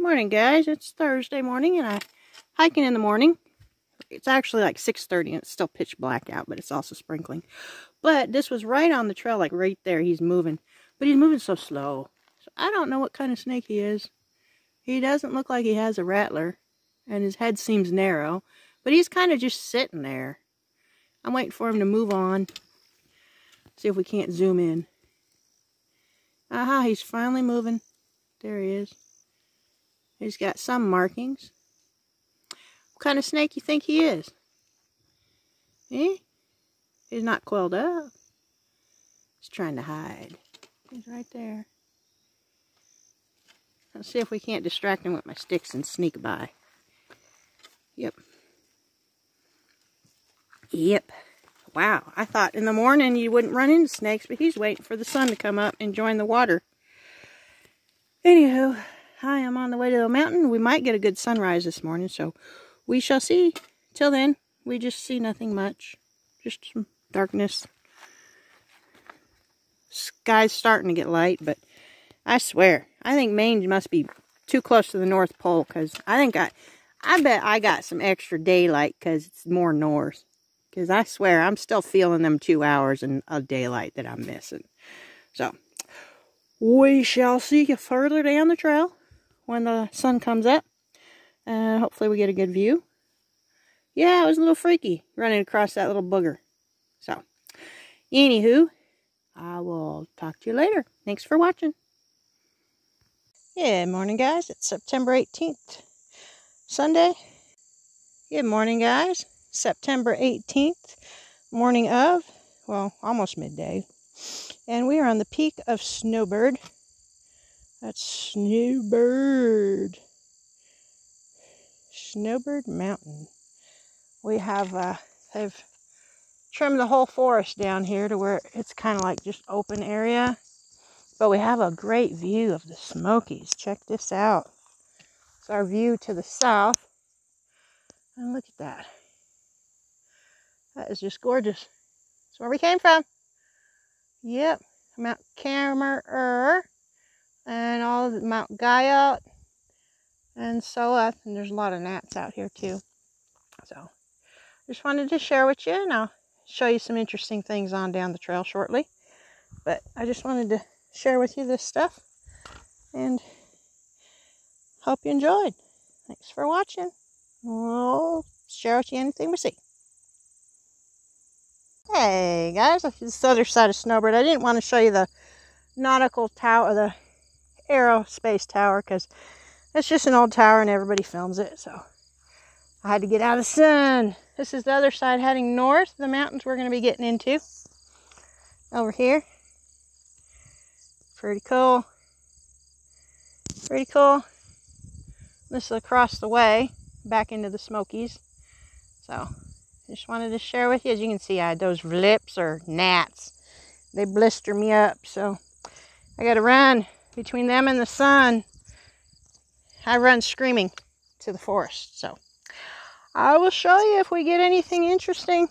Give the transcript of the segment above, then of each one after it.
Morning guys, it's Thursday morning and I'm hiking in the morning. It's actually like 6.30 and it's still pitch black out, but it's also sprinkling. But this was right on the trail, like right there. He's moving, but he's moving so slow. So I don't know what kind of snake he is. He doesn't look like he has a rattler and his head seems narrow, but he's kind of just sitting there. I'm waiting for him to move on. See if we can't zoom in. Aha, he's finally moving. There he is. He's got some markings. What kind of snake you think he is? Eh? He's not coiled up. He's trying to hide. He's right there. Let's see if we can't distract him with my sticks and sneak by. Yep. Yep. Wow, I thought in the morning you wouldn't run into snakes, but he's waiting for the sun to come up and join the water. Anywho, I am on the way to the mountain. We might get a good sunrise this morning, so we shall see. Till then, we just see nothing much. Just some darkness. Sky's starting to get light, but I swear, I think Maine must be too close to the North Pole, because I think I, I bet I got some extra daylight because it's more north. Because I swear, I'm still feeling them two hours in a daylight that I'm missing. So, we shall see you further down the trail when the sun comes up. And hopefully we get a good view. Yeah, it was a little freaky running across that little booger. So, anywho, I will talk to you later. Thanks for watching. Good morning, guys. It's September 18th, Sunday. Good morning, guys. September 18th, morning of, well, almost midday. And we are on the peak of Snowbird. That's Snowbird. Snowbird Mountain. We have, uh, they've trimmed the whole forest down here to where it's kind of like just open area. But we have a great view of the Smokies. Check this out. It's our view to the south. And look at that. That is just gorgeous. That's where we came from. Yep, Mount Camerer and all Mount Guyot and so up. And there's a lot of gnats out here too. So just wanted to share with you and I'll show you some interesting things on down the trail shortly. But I just wanted to share with you this stuff and hope you enjoyed. Thanks for watching. We'll share with you anything we see. Hey guys, this is the other side of Snowbird. I didn't want to show you the nautical tower, the aerospace tower, because it's just an old tower and everybody films it. So I had to get out of the sun. This is the other side heading north, the mountains we're going to be getting into. Over here. Pretty cool. Pretty cool. This is across the way, back into the Smokies. So just wanted to share with you. As you can see, I those lips or gnats. They blister me up. So I got to run between them and the sun. I run screaming to the forest. So I will show you if we get anything interesting.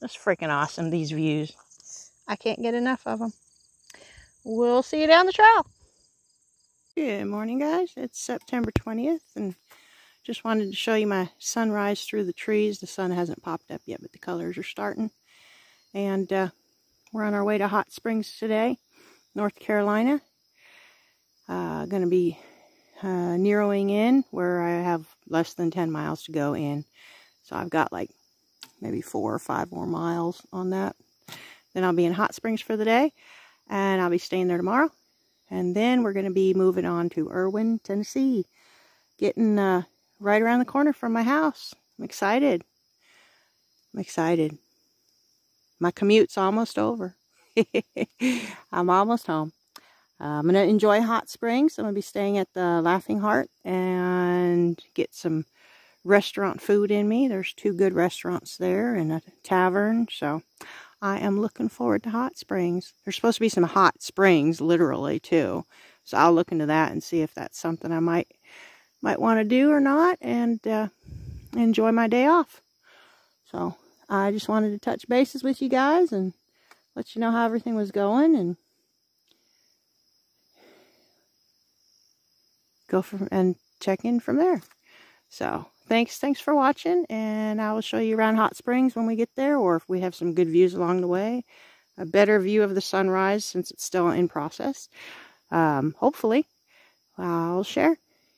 That's freaking awesome, these views. I can't get enough of them. We'll see you down the trail. Good morning, guys. It's September 20th, and just wanted to show you my sunrise through the trees. The sun hasn't popped up yet, but the colors are starting. And uh, we're on our way to Hot Springs today, North Carolina. Uh, going to be uh, narrowing in where I have less than 10 miles to go in. So I've got like maybe four or five more miles on that. Then I'll be in Hot Springs for the day. And I'll be staying there tomorrow. And then we're going to be moving on to Erwin, Tennessee. Getting uh, right around the corner from my house. I'm excited. I'm excited. My commute's almost over. I'm almost home. Uh, I'm going to enjoy hot springs. I'm going to be staying at the Laughing Heart and get some restaurant food in me. There's two good restaurants there and a tavern. So I am looking forward to hot springs. There's supposed to be some hot springs, literally, too. So I'll look into that and see if that's something I might might want to do or not and uh, enjoy my day off. So I just wanted to touch bases with you guys and let you know how everything was going and go from and check in from there. So thanks, thanks for watching, and I will show you around Hot Springs when we get there, or if we have some good views along the way, a better view of the sunrise since it's still in process. Um, hopefully, I'll share,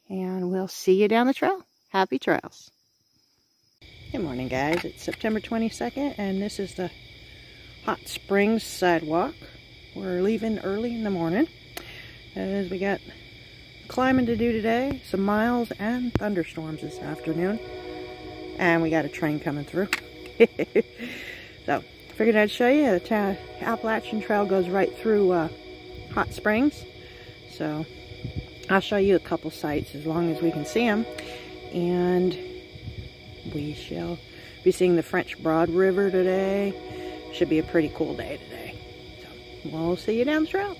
and we'll see you down the trail. Happy trails. Good morning, guys. It's September 22nd, and this is the Hot Springs sidewalk. We're leaving early in the morning, as we got climbing to do today, some miles and thunderstorms this afternoon. And we got a train coming through. so, figured I'd show you. The Appalachian Trail goes right through uh, Hot Springs. So, I'll show you a couple sites as long as we can see them. And we shall be seeing the French Broad River today. Should be a pretty cool day today. So, we'll see you down the trail.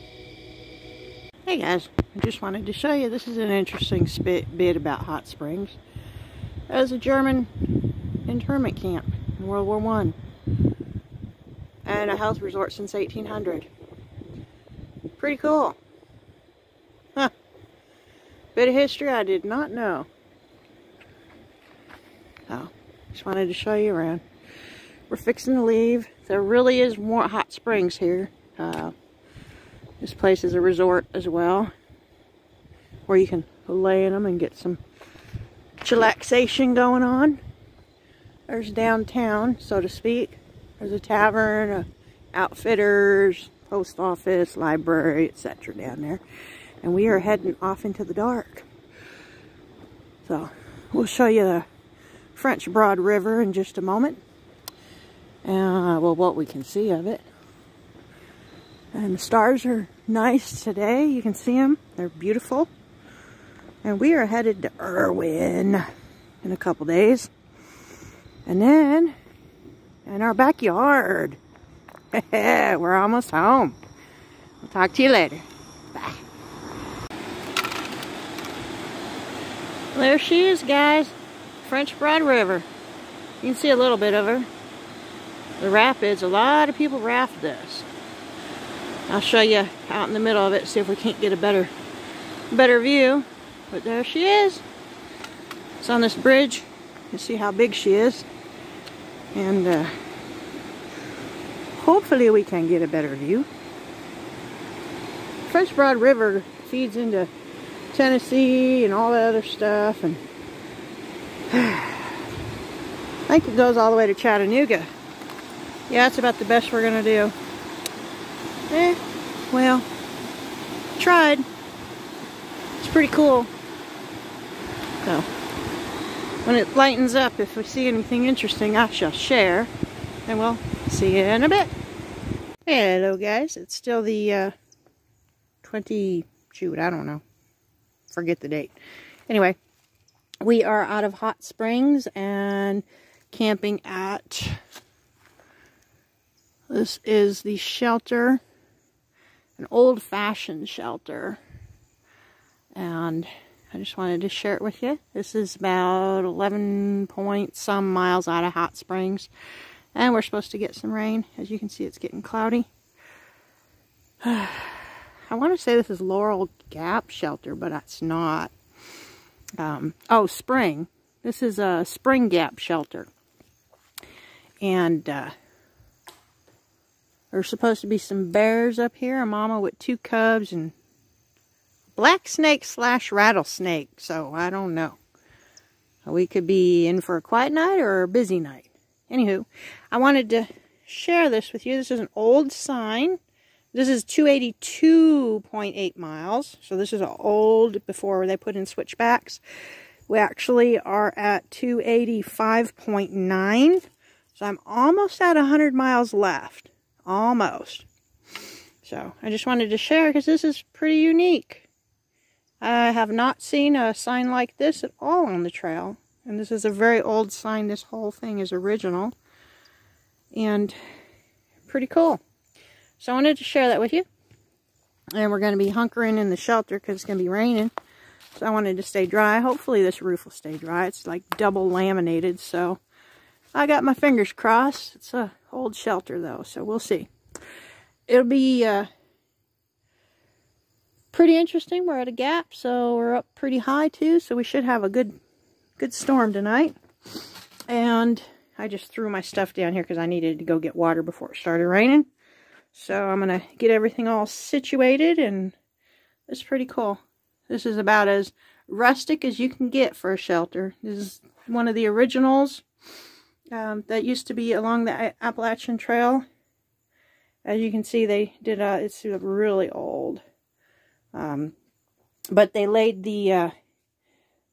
Hey guys, I just wanted to show you, this is an interesting bit about hot springs. Was a German internment camp in World War One, and a health resort since 1800. Pretty cool. Huh. Bit of history I did not know. Oh, just wanted to show you around. We're fixing to leave. There really is more hot springs here. Uh, this place is a resort as well, where you can lay in them and get some chillaxation going on. There's downtown, so to speak. There's a tavern, a outfitters, post office, library, etc. down there. And we are heading off into the dark. So, we'll show you the French Broad River in just a moment. Uh, well, what we can see of it. And the stars are nice today. You can see them. They're beautiful. And we are headed to Erwin in a couple days. And then in our backyard. We're almost home. I'll talk to you later. Bye. There she is, guys. French Broad River. You can see a little bit of her. The rapids, a lot of people raft this. I'll show you out in the middle of it, see if we can't get a better, better view. But there she is. It's on this bridge. You see how big she is. And uh, hopefully we can get a better view. French Broad River feeds into Tennessee and all that other stuff. And I think it goes all the way to Chattanooga. Yeah, that's about the best we're going to do. Eh, well, tried. It's pretty cool. So, when it lightens up, if we see anything interesting, I shall share. And we'll see you in a bit. Hello, guys. It's still the uh, 20, shoot, I don't know. Forget the date. Anyway, we are out of Hot Springs and camping at, this is the shelter an old-fashioned shelter. And I just wanted to share it with you. This is about 11 point some miles out of Hot Springs. And we're supposed to get some rain. As you can see, it's getting cloudy. I want to say this is Laurel Gap Shelter, but it's not. Um, oh, Spring. This is a Spring Gap Shelter. And uh, there's supposed to be some bears up here. A mama with two cubs and black snake slash rattlesnake. So I don't know. We could be in for a quiet night or a busy night. Anywho, I wanted to share this with you. This is an old sign. This is 282.8 miles. So this is old before they put in switchbacks. We actually are at 285.9. So I'm almost at 100 miles left. Almost. So I just wanted to share because this is pretty unique. I have not seen a sign like this at all on the trail. And this is a very old sign. This whole thing is original. And pretty cool. So I wanted to share that with you. And we're going to be hunkering in the shelter because it's going to be raining. So I wanted to stay dry. Hopefully this roof will stay dry. It's like double laminated. So I got my fingers crossed. It's a old shelter though, so we'll see. It'll be uh, pretty interesting. We're at a gap, so we're up pretty high too, so we should have a good good storm tonight. And I just threw my stuff down here because I needed to go get water before it started raining. So I'm going to get everything all situated and it's pretty cool. This is about as rustic as you can get for a shelter. This is one of the originals um, that used to be along the Appalachian Trail. As you can see, they did a, it's really old. Um, but they laid the uh,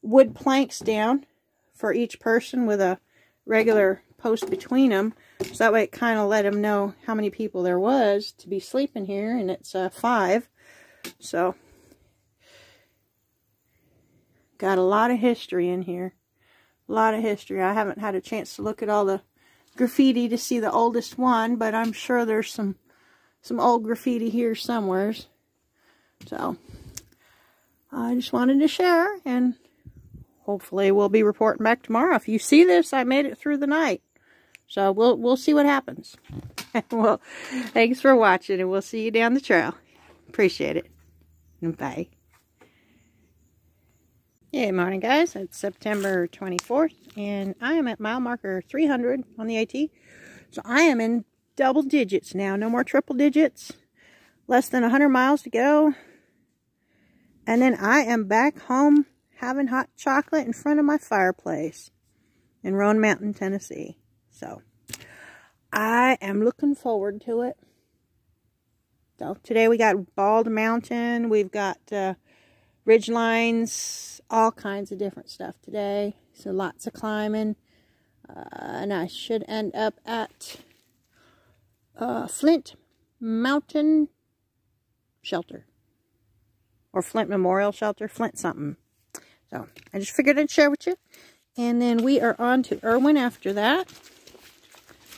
wood planks down for each person with a regular post between them. So that way it kind of let them know how many people there was to be sleeping here. And it's uh, five. So, got a lot of history in here. A lot of history. I haven't had a chance to look at all the graffiti to see the oldest one. But I'm sure there's some, some old graffiti here somewheres. So, I just wanted to share. And hopefully we'll be reporting back tomorrow. If you see this, I made it through the night. So we'll we'll see what happens. well, thanks for watching, and we'll see you down the trail. Appreciate it. Bye. Hey, morning guys. It's September 24th, and I am at mile marker 300 on the AT. So I am in double digits now. No more triple digits. Less than 100 miles to go. And then I am back home having hot chocolate in front of my fireplace in Roan Mountain, Tennessee. So, I am looking forward to it. So, today we got Bald Mountain. We've got uh, ridge lines, all kinds of different stuff today. So, lots of climbing. Uh, and I should end up at uh, Flint Mountain Shelter. Or Flint Memorial Shelter. Flint something. So I just figured I'd share with you. And then we are on to Erwin after that.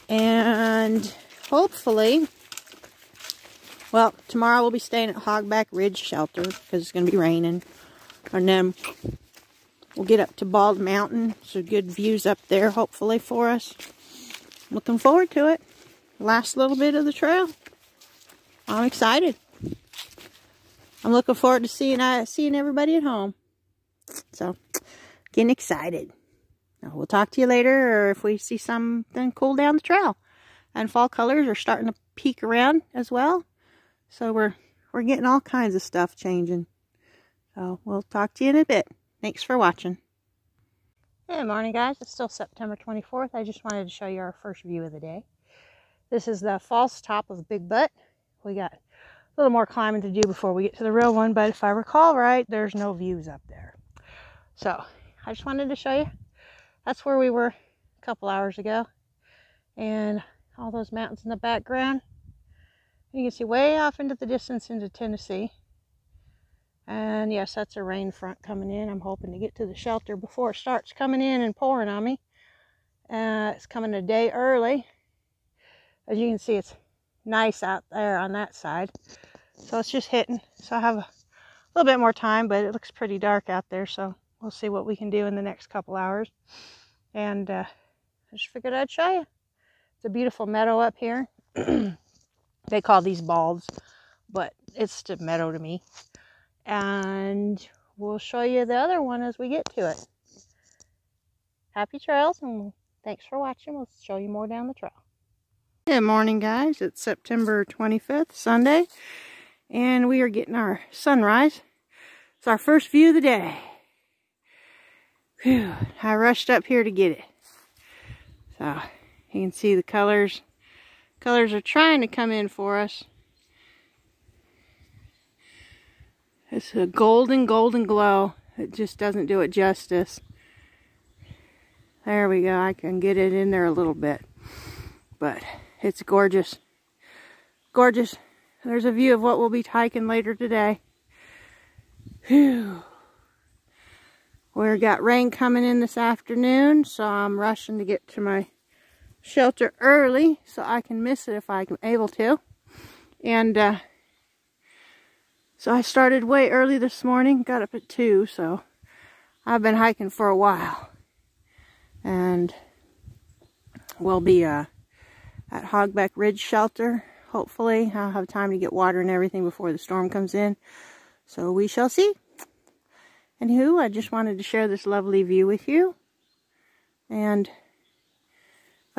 And hopefully, well, tomorrow we'll be staying at Hogback Ridge Shelter because it's going to be raining. And then we'll get up to Bald Mountain. So good views up there, hopefully, for us. Looking forward to it. Last little bit of the trail. I'm excited. I'm looking forward to seeing uh, seeing everybody at home. So, getting excited. We'll talk to you later or if we see something cool down the trail. And fall colors are starting to peek around as well. So we're we're getting all kinds of stuff changing. So we'll talk to you in a bit. Thanks for watching. Good morning guys. It's still September 24th. I just wanted to show you our first view of the day. This is the false top of Big Butte. We got a little more climbing to do before we get to the real one, but if I recall right, there's no views up there. So I just wanted to show you. That's where we were a couple hours ago. And all those mountains in the background. You can see way off into the distance into Tennessee. And yes, that's a rain front coming in. I'm hoping to get to the shelter before it starts coming in and pouring on me. Uh, it's coming a day early. As you can see, it's nice out there on that side. So it's just hitting. So I have a little bit more time, but it looks pretty dark out there. So we'll see what we can do in the next couple hours. And uh, I just figured I'd show you. It's a beautiful meadow up here. they call these balds, but it's a meadow to me. And we'll show you the other one as we get to it. Happy trails and thanks for watching. We'll show you more down the trail. Good morning guys. It's September 25th, Sunday. And we are getting our sunrise. It's our first view of the day. Whew, I rushed up here to get it. So, you can see the colors. Colors are trying to come in for us. It's a golden, golden glow. It just doesn't do it justice. There we go. I can get it in there a little bit. But it's gorgeous. Gorgeous. There's a view of what we'll be hiking later today. Whew. We got rain coming in this afternoon, so I'm rushing to get to my shelter early so I can miss it if I'm able to. And uh, so I started way early this morning, got up at 2, so I've been hiking for a while. And we'll be uh, at Hogback Ridge Shelter, hopefully. I'll have time to get water and everything before the storm comes in. So we shall see. Anywho, I just wanted to share this lovely view with you. And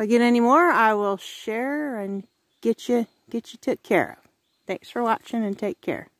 I get any more, I will share and get you get you took care of. Thanks for watching and take care.